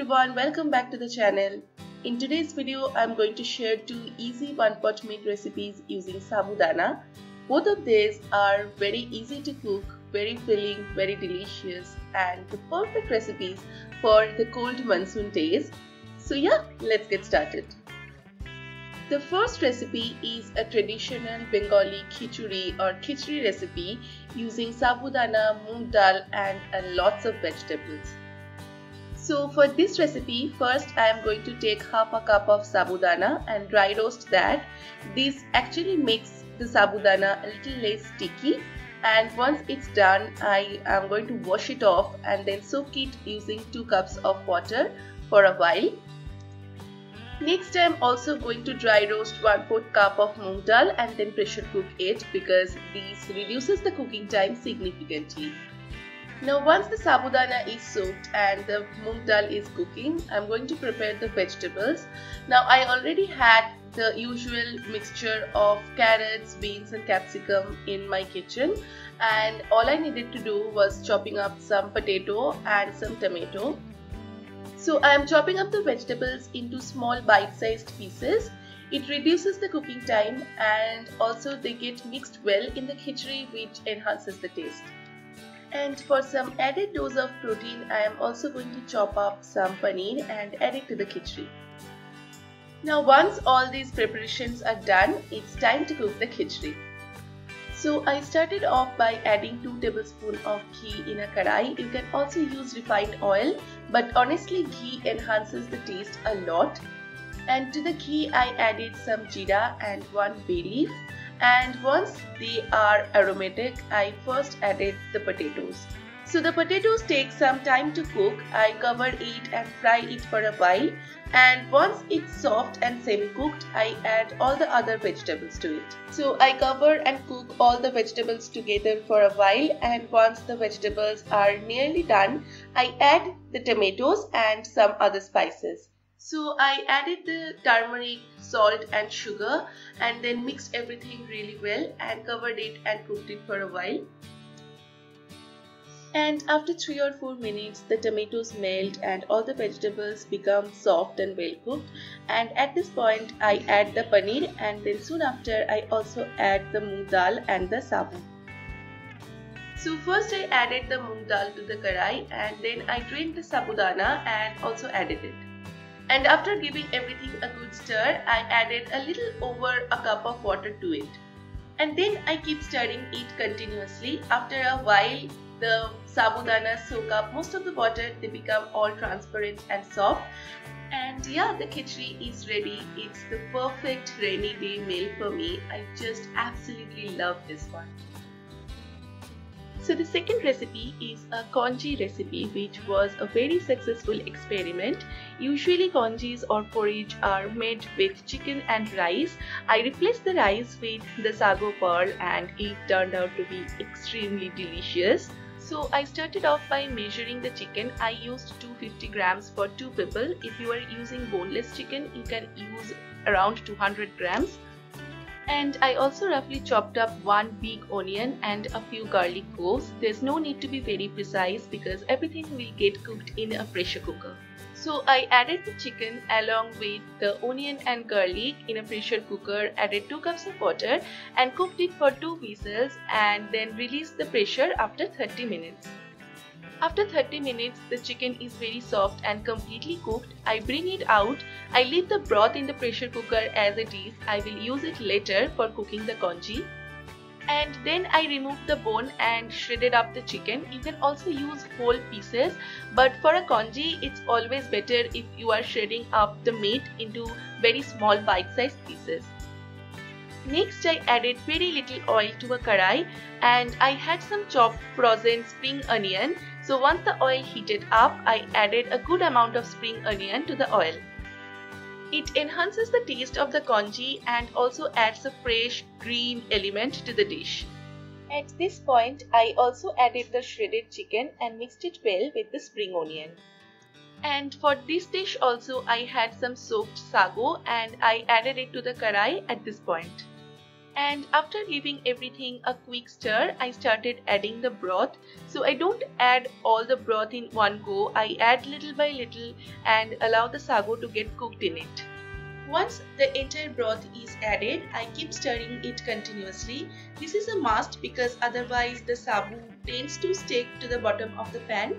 everyone, welcome back to the channel. In today's video, I'm going to share two easy one pot meat recipes using sabudana. Both of these are very easy to cook, very filling, very delicious and the perfect recipes for the cold monsoon days. So yeah, let's get started. The first recipe is a traditional Bengali khichuri or khichdi recipe using sabudana, moong dal and lots of vegetables. So for this recipe, first I am going to take half a cup of sabudana and dry roast that. This actually makes the sabudana a little less sticky and once it's done, I am going to wash it off and then soak it using 2 cups of water for a while. Next I am also going to dry roast 1 4th cup of moong dal and then pressure cook it because this reduces the cooking time significantly. Now once the sabudana is soaked and the moong dal is cooking, I am going to prepare the vegetables. Now I already had the usual mixture of carrots, beans and capsicum in my kitchen and all I needed to do was chopping up some potato and some tomato. So I am chopping up the vegetables into small bite-sized pieces. It reduces the cooking time and also they get mixed well in the khichdi which enhances the taste. And for some added dose of protein, I am also going to chop up some paneer and add it to the khichdi. Now once all these preparations are done, it's time to cook the khichdi. So I started off by adding 2 tablespoons of ghee in a kadai. You can also use refined oil but honestly ghee enhances the taste a lot. And to the ghee I added some jeera and 1 bay leaf and once they are aromatic I first added the potatoes. So the potatoes take some time to cook. I cover it and fry it for a while and once it's soft and semi-cooked, I add all the other vegetables to it. So I cover and cook all the vegetables together for a while and once the vegetables are nearly done, I add the tomatoes and some other spices. So I added the turmeric, salt and sugar and then mixed everything really well and covered it and cooked it for a while and after 3 or 4 minutes the tomatoes melt and all the vegetables become soft and well cooked and at this point I add the paneer and then soon after I also add the moong dal and the sabu. So first I added the moong dal to the karai and then I drained the sabudana and also added it. And after giving everything a good stir, I added a little over a cup of water to it. And then I keep stirring it continuously. After a while, the sabudana soak up most of the water. They become all transparent and soft. And yeah the khichdi is ready. It's the perfect rainy day meal for me. I just absolutely love this one so the second recipe is a congee recipe which was a very successful experiment. Usually congees or porridge are made with chicken and rice. I replaced the rice with the sago pearl and it turned out to be extremely delicious. So I started off by measuring the chicken. I used 250 grams for two people. If you are using boneless chicken, you can use around 200 grams. And I also roughly chopped up one big onion and a few garlic cloves. There's no need to be very precise because everything will get cooked in a pressure cooker. So I added the chicken along with the onion and garlic in a pressure cooker, added 2 cups of water and cooked it for 2 whistles and then released the pressure after 30 minutes. After 30 minutes, the chicken is very soft and completely cooked. I bring it out. I leave the broth in the pressure cooker as it is. I will use it later for cooking the congee and then I removed the bone and shredded up the chicken. You can also use whole pieces but for a congee it's always better if you are shredding up the meat into very small bite-sized pieces. Next I added very little oil to a karai and I had some chopped frozen spring onion. So once the oil heated up, I added a good amount of spring onion to the oil. It enhances the taste of the congee and also adds a fresh green element to the dish. At this point, I also added the shredded chicken and mixed it well with the spring onion. And for this dish also I had some soaked sago and I added it to the karai at this point. And after giving everything a quick stir I started adding the broth so I don't add all the broth in one go I add little by little and allow the sago to get cooked in it once the entire broth is added, I keep stirring it continuously. This is a must because otherwise the sabu tends to stick to the bottom of the pan.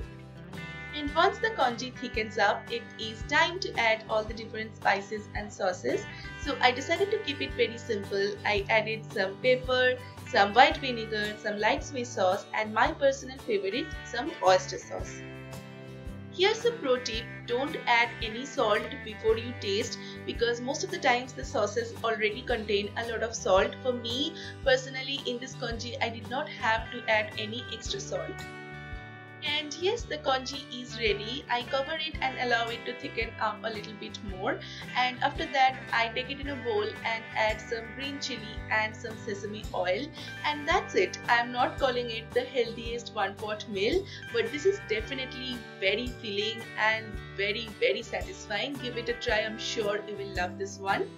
And once the congee thickens up, it is time to add all the different spices and sauces. So I decided to keep it very simple. I added some pepper, some white vinegar, some light soy sauce and my personal favorite, some oyster sauce. Here's a pro tip, don't add any salt before you taste because most of the times the sauces already contain a lot of salt. For me personally in this congee I did not have to add any extra salt. And yes, the congee is ready. I cover it and allow it to thicken up a little bit more. And after that, I take it in a bowl and add some green chili and some sesame oil. And that's it. I'm not calling it the healthiest one pot meal, but this is definitely very filling and very, very satisfying. Give it a try. I'm sure you will love this one.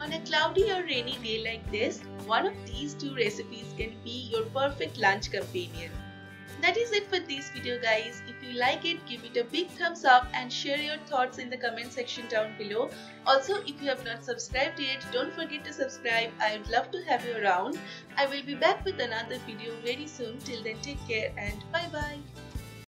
On a cloudy or rainy day like this, one of these two recipes can be your perfect lunch companion. That is it for this video guys. If you like it, give it a big thumbs up and share your thoughts in the comment section down below. Also, if you have not subscribed yet, don't forget to subscribe. I would love to have you around. I will be back with another video very soon. Till then, take care and bye bye.